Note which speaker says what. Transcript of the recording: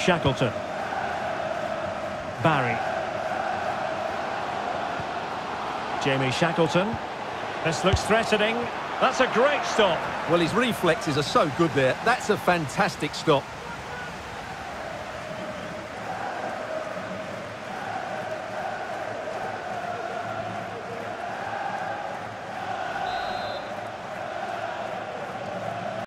Speaker 1: Shackleton. Barry. Jamie Shackleton. This looks threatening. That's a great stop.
Speaker 2: Well, his reflexes are so good there. That's a fantastic stop.